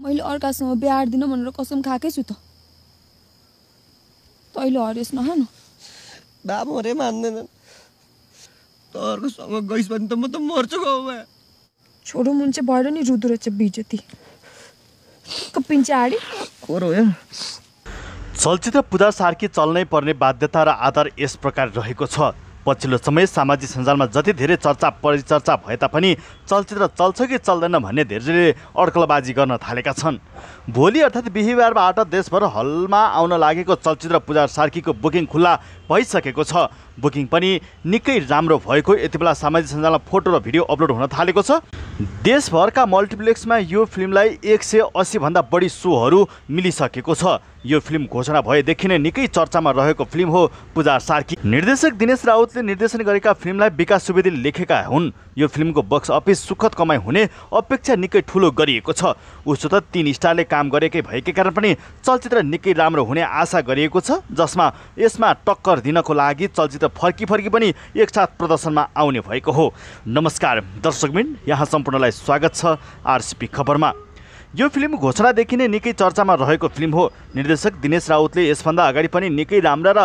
मैले अर्कासँग बिहा दिनँ भनेर कसम खाएकै छु त। तैँले हरेस नहानु। बा मरे मान्दैनन् तर्कोसँग गइस भने त म त मर्छु गाउँमा छोडो मुन्छे भएर नि रुदो रहेछ बिजती कपिन्छ आडी। खोरो चलचित्र पूजा सार्की चल्नै पर्ने बाध्यता र आधार यस प्रकार रहेको छ। पछिल्लो समय सामाजिक सञ्जालमा जति धेरै चर्चा परिचर्चा भए तापनि चलचित्र चल्छ कि चल्दैन भन्ने धेरैले अड्कलबाजी गर्न थालेका छन्। भोलि अर्थात् बिहिबारबाट देशभर हलमा आउन लागेको चलचित्र पूजा सार्कीको बुकिङ खुल्ला भइसकेको छ। बुकिङ पनि निकै राम्रो भएको यति बेला सामाजिक सञ्जालमा फोटो र भिडियो अपलोड हुन थालेको छ। देशभरका मल्टिप्लेक्समा यो फिल्मलाई एक सय अस्सीभन्दा बढी सोहरू मिलिसकेको छ। यो फिल्म घोषणा भएदेखि नै निकै चर्चामा रहेको फिल्म हो पूजा सार्की। निर्देशक दिनेश राउतले निर्देशन गरेका फिल्मलाई विकास सुवेदीले लेखेका हुन्। यो फिल्मको बक्स अफिस सुखद कमाइ हुने अपेक्षा निकै ठुलो गरिएको छ। उसो त तिन स्टारले काम गरेकै भएकै कारण पनि चलचित्र निकै राम्रो हुने आशा गरिएको छ जसमा यसमा टक्कर दिनको लागि चलचित्र फर्की फर्की पनि एकसाथ प्रदर्शनमा आउने भएको हो। नमस्कार दर्शकबिन यहाँ सम्पूर्णलाई स्वागत छ आरसिपी खबरमा। यो फिल्म घोषणादेखि नै निकै चर्चामा रहेको फिल्म हो। निर्देशक दिनेश राउतले यसभन्दा अगाडि पनि निकै राम्रा र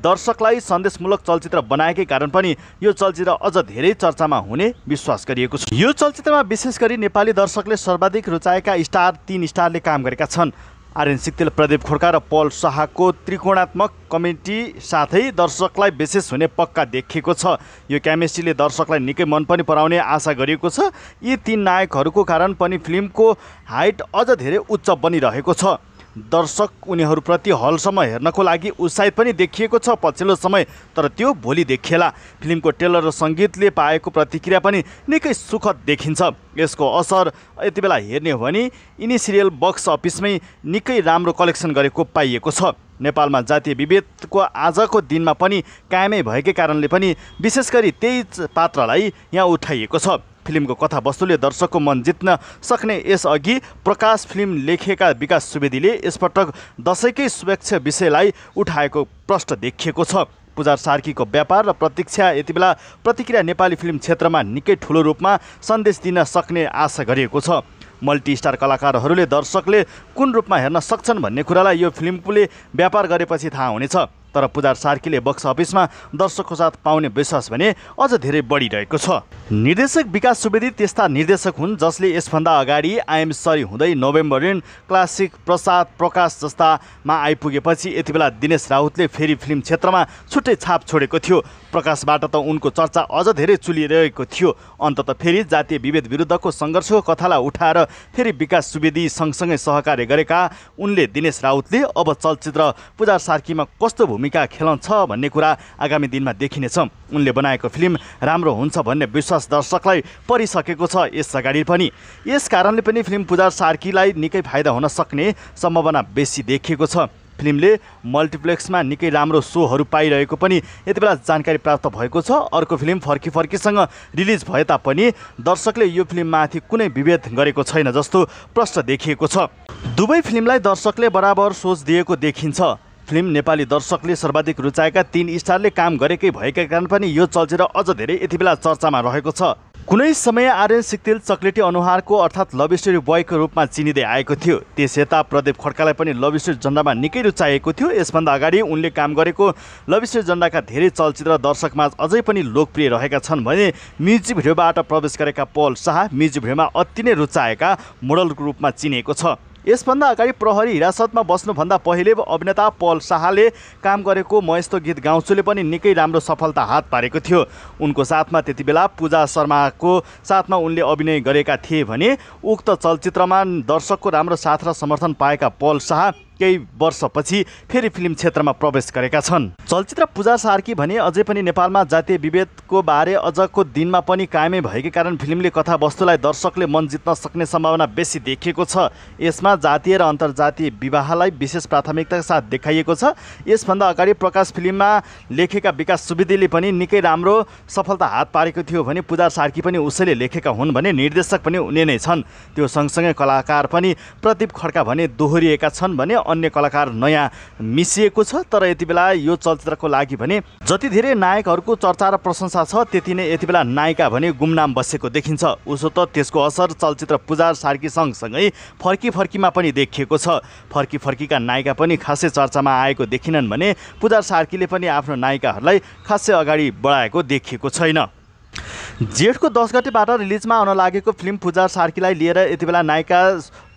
दर्शकलाई सन्देशमूलक चलचित्र बनाएकै कारण पनि यो चलचित्र अझ धेरै चर्चामा हुने विश्वास गरिएको छ। यो चलचित्रमा विशेष गरी नेपाली दर्शकले सर्वाधिक रुचाएका स्टार तिन स्टारले काम गरेका छन्। आर्यन सिक्तेल प्रदीप खोड्का र पल शाहको त्रिकोणात्मक कमेटी साथै दर्शकलाई विशेष हुने पक्का देखिएको छ। यो केमिस्ट्रीले दर्शकलाई निकै मन पनि पराउने आशा गरिएको छ। यी तीन नायकहरूको कारण पनि फिल्मको हाइट अझ धेरै उच्च बनिरहेको छ। दर्शक उनीहरूप्रति हलसम्म हेर्नको लागि उत्साहित पनि देखिएको छ पछिल्लो समय तर त्यो भोलि देखिएला। फिल्मको टेलर र सङ्गीतले पाएको प्रतिक्रिया पनि निकै सुखद देखिन्छ। यसको असर यति बेला हेर्ने हो भने यिनी सिरियल बक्स अफिसमै निकै राम्रो कलेक्सन गरेको पाइएको छ। नेपालमा जातीय विभेदको आजको दिनमा पनि कायमै भएकै कारणले पनि विशेष गरी त्यही पात्रलाई यहाँ उठाइएको छ। फिल्मको कथावस्तुले दर्शकको मन जित्न सक्ने यसअघि प्रकाश फिल्म लेखेका विकास सुवेदीले यसपटक दसैँकै शुभेच्छा विषयलाई उठाएको प्रष्ट देखिएको छ। पुजार सार्कीको व्यापार र प्रतीक्षा यति बेला प्रतिक्रिया नेपाली फिल्म क्षेत्रमा निकै ठुलो रूपमा सन्देश दिन सक्ने आशा गरिएको छ। मल्टिस्टार कलाकारहरूले दर्शकले कुन रूपमा हेर्न सक्छन् भन्ने कुरालाई यो फिल्मले व्यापार गरेपछि थाहा हुनेछ। तर पुजार सार्कीले बक्स अफिसमा दर्शकको साथ पाउने विश्वास भने अझ धेरै बढिरहेको छ। निर्देशक विकास सुवेदी त्यस्ता निर्देशक हुन् जसले यसभन्दा अगाडि आइएम सरी हुँदै November in classic Prasad Prakash जस्तामा आइपुगेपछि यति बेला दिनेश राउतले फेरि फिल्म क्षेत्रमा छुट्टै छाप छोडेको थियो। प्रकाशबाट त उनको चर्चा अझ धेरै चुलिरहेको थियो। अन्तत फेरि जातीय विभेद विरुद्धको सङ्घर्षको कथालाई उठाएर फेरि विकास सुवेदी सँगसँगै सहकार्य गरेका उनले दिनेश राउतले अब चलचित्र पुजार सार्कीमा कस्तो भूमिका खेलाउँछ भन्ने कुरा आगामी दिनमा देखिनेछ। उनले बनाएको फिल्म राम्रो हुन्छ भन्ने विश्वास दर्शकलाई परिसकेको छ यस अगाडि पनि। यस कारणले पनि फिल्म पुजार सार्कीलाई निकै फाइदा हुन सक्ने सम्भावना बेसी देखिएको छ। फिल्मले मल्टिप्लेक्समा निकै राम्रो सोहरू पाइरहेको पनि यति बेला जानकारी प्राप्त भएको छ। अर्को फिल्म फर्की फर्कीसँग रिलिज भए तापनि दर्शकले यो फिल्ममाथि कुनै विभेद गरेको छैन जस्तो प्रश्न देखिएको छ। दुवै फिल्मलाई दर्शकले बराबर सोच दिएको देखिन्छ। फिल्म नेपाली दर्शकले सर्वाधिक रुचाएका तीन स्टारले काम गरेकै भएका कारण पनि यो चलचित्र अझ धेरै यति बेला चर्चामा रहेको छ। कुनै समय आर्यन सिक्तेल चक्लेटी अनुहारको अर्थात् लभ स्टोरी बोयको रूपमा चिनिँदै आएको थियो। त्यस यता प्रदीप खड्कालाई पनि लभ स्टोरी जन्डामा निकै रुचाएको थियो। यसभन्दा अगाडि उनले काम गरेको लभ स्टोरी जन्डाका धेरै चलचित्र दर्शकमा अझै पनि लोकप्रिय रहेका छन् भने म्युजिक भिडियोबाट प्रवेश गरेका पल शाह म्युजिक भिडियोमा अति नै रुचाएका मोडलको रूपमा चिनिएको छ। यसभन्दा अगाडि प्रहरी हिरासतमा बस्नुभन्दा पहिले अभिनेता पल शाहले काम गरेको म यस्तो गीत गाउँछुले पनि निकै राम्रो सफलता हात पारेको थियो। उनको साथमा त्यति बेला पूजा शर्माको साथमा उनले अभिनय गरेका थिए भने उक्त चलचित्रमा दर्शकको राम्रो साथ र समर्थन पाएका पल शाह केही वर्षपछि फेरि फिल्म क्षेत्रमा प्रवेश गरेका छन्। चलचित्र पूजा सार्की भने अझै पनि नेपालमा जातीय विभेदको बारे अझको दिनमा पनि कायमै भएकै कारण फिल्मले कथावस्तुलाई दर्शकले मन जित्न सक्ने सम्भावना बेसी देखिएको छ। यसमा जातीय र अन्तर्जातीय विवाहलाई विशेष प्राथमिकताका साथ देखाइएको छ। यसभन्दा अगाडि प्रकाश फिल्ममा लेखेका विकास सुवेदीले पनि निकै राम्रो सफलता हात पारेको थियो भने पूजा सार्की पनि उसैले लेखेका हुन् भने निर्देशक पनि उनी नै छन्। त्यो सँगसँगै कलाकार पनि प्रदीप खड्का भने दोहोरिएका छन् भने अन्य कलाकार नयाँ मिसिएको छ तर यति बेला यो चलचित्रको लागि भने जति धेरै नायकहरूको चर्चा र प्रशंसा छ त्यति नै यति बेला नायिका भने गुमनाम बसेको देखिन्छ। उसो त त्यसको असर चलचित्र पुजार सार्की सँगसँगै फर्की फर्कीमा पनि देखिएको छ। फर्की फर्कीका नायिका पनि खासै चर्चामा आएको देखिनन् भने पुजार सार्कीले पनि आफ्नो नायिकाहरूलाई खासै अगाडि बढाएको देखिएको छैन। जेठको दस गतेबाट रिलिजमा आउन लागेको फिल्म पुजार सार्कीलाई लिएर यति बेला नायिका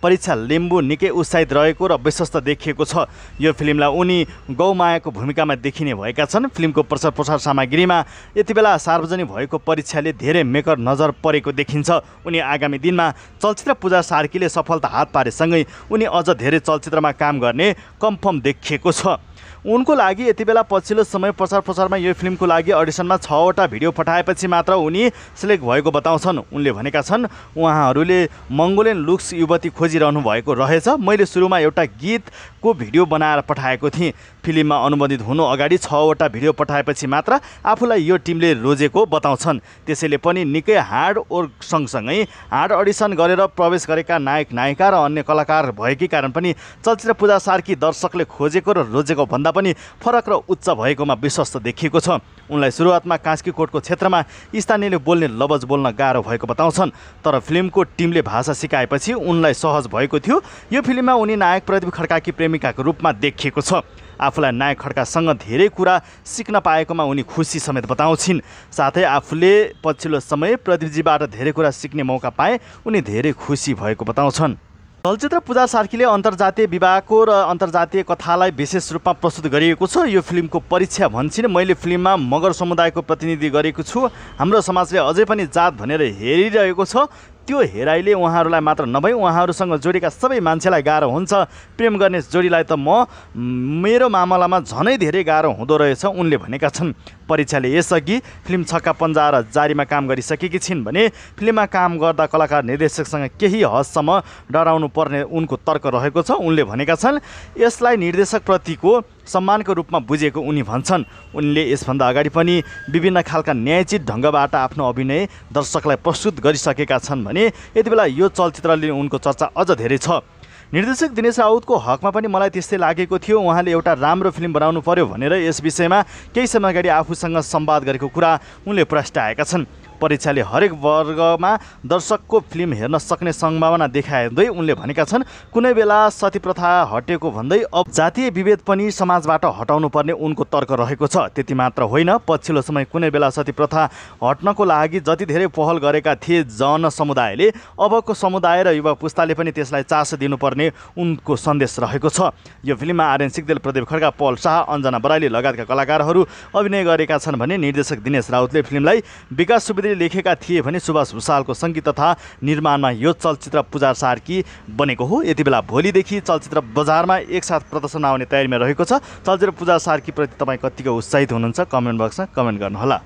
परीक्षा लिम्बू निकै उत्साहित रहेको र विश्वस्त देखिएको छ। यो फिल्मलाई उनी गौमायाको भूमिकामा देखिने भएका छन्। फिल्मको प्रचार प्रसार सामग्रीमा यति बेला सार्वजनिक भएको परीक्षाले धेरै मेकर नजर परेको देखिन्छ। उनी आगामी दिनमा चलचित्र पूजा सार्कीले सफलता हात पारेसँगै उनी अझ धेरै चलचित्रमा काम गर्ने कन्फर्म देखिएको छ। उनको लागि यति बेला पछिल्लो समय प्रचार प्रसारमा यो फिल्मको लागि अडिसनमा छवटा भिडियो पठाएपछि मात्र उनी सिलेक्ट भएको बताउँछन्। उनले भनेका छन् उहाँहरूले मङ्गोलियन लुक्स युवती खोजिरहनु भएको रहेछ। मैले सुरुमा एउटा गीतको भिडियो बनाएर पठाएको थिएँ। फिल्ममा अनुमोदित हुनु अगाडि छवटा भिडियो पठाएपछि मात्र आफूलाई यो टिमले रोजेको बताउँछन्। त्यसैले पनि निकै हार्ड वर्क सँगसँगै हार्ड अडिसन गरेर प्रवेश गरेका नायक नायिका र अन्य कलाकार भएकै कारण पनि चलचित्र पूजा सार्की दर्शकले खोजेको र रोजेको भन्दा पनि फरक र उच्च भएकोमा विश्वस्त देखिएको छ। उनलाई सुरुवातमा कास्कीकोटको क्षेत्रमा स्थानीयले बोल्ने लवज बोल्न गाह्रो भएको बताउँछन्। तर फिल्मको टिमले भाषा सिकाएपछि उनलाई सहज भएको थियो। यो फिल्ममा उनी नायक प्रदीप खड्काकी प्रेमिकाको रूपमा देखिएको छ। आफूलाई नायक खड्कासँग धेरै कुरा सिक्न पाएकोमा उनी खुसी समेत बताउँछिन्। साथै आफूले पछिल्लो समय प्रदीपजीबाट धेरै कुरा सिक्ने मौका पाए उनी धेरै खुसी भएको बताउँछन्। चलचित्र पूजा सार्कीले अन्तर्जातीय विवाहको र अन्तर्जातीय कथालाई विशेष रूपमा प्रस्तुत गरिएको छ। यो फिल्मको परीक्षा भन्छन्। मैले फिल्ममा मगर समुदायको प्रतिनिधि गरेको छु। हाम्रो समाजले अझै पनि जात भनेर हेरिरहेको छ। त्यो हेराइले उहाँहरूलाई मात्र नभई उहाँहरूसँग जोडेका सबै मान्छेलाई गाह्रो हुन्छ। प्रेम गर्ने जोडीलाई त म मेरो मामलामा झनै धेरै गाह्रो हुँदो रहेछ उनले भनेका छन्। परीक्षाले यसअघि फिल्म छक्का पन्जा र जारीमा काम गरिसकेकी छिन् भने फिल्ममा काम गर्दा कलाकार निर्देशकसँग केही हदसम्म डराउनु पर्ने उनको तर्क रहेको छ। उनले भनेका छन् यसलाई निर्देशकप्रतिको सम्मानको रूपमा बुझेको उनी भन्छन्। उनले यसभन्दा अगाडि पनि विभिन्न खालका न्यायचित ढङ्गबाट आफ्नो अभिनय दर्शकलाई प्रस्तुत गरिसकेका छन् भने यति बेला यो चलचित्रले उनको चर्चा अझ धेरै छ। निर्देशक दिनेश राउतको हकमा पनि मलाई त्यस्तै लागेको थियो। उहाँले एउटा राम्रो फिल्म बनाउनु पर्यो भनेर यस विषयमा केही समय अगाडि आफूसँग संवाद गरेको कुरा उनले प्रस्ट्याएका छन्। परीक्षाले हरेक वर्गमा दर्शकको फिल्म हेर्न सक्ने सम्भावना देखाउँदै उनले भनेका छन् कुनै बेला सती प्रथा हटेको भन्दै अब जातीय विभेद पनि समाजबाट हटाउनु पर्ने उनको तर्क रहेको छ। त्यति मात्र होइन पछिल्लो समय कुनै बेला सती प्रथा हट्नको लागि जति धेरै पहल गरेका थिए जन समुदायले अबको समुदाय र युवा पुस्ताले पनि त्यसलाई चासो दिनुपर्ने उनको सन्देश रहेको छ। यो फिल्ममा आर्यन सिग्देल प्रदीप खड्का पल शाह अञ्जना बराइली लगायतका कलाकारहरू अभिनय गरेका छन् भने निर्देशक दिनेश राउतले फिल्मलाई विकास सुवेदी लेखेका थिए भने सुभाष भूषालको सङ्गीत तथा निर्माणमा यो चलचित्र पूजा सार्की बनेको हो। यति बेला भोलिदेखि चलचित्र बजारमा एकसाथ प्रदर्शन आउने तयारीमा रहेको छ। चलचित्र पूजा सार्कीप्रति तपाईँ कतिको उत्साहित हुनुहुन्छ कमेन्ट बक्समा कमेन्ट गर्नुहोला।